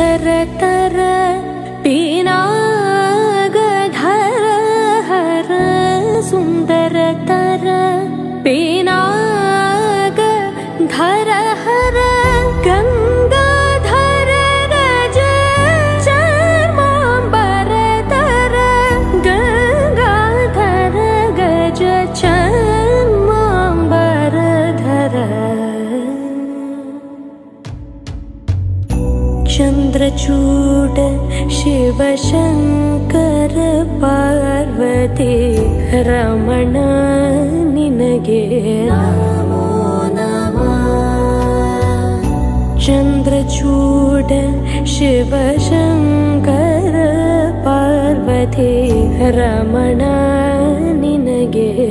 सुन्दरतर पीनागधर हर सुन्दरतर पीनाग धर हर गङ्गाधर चन्द्रचूड शिवशङ्कर पार्वती रमण निनगे। नमो नमः। चन्द्रचूड शिवशङ्कर पार्वती रमण निनगे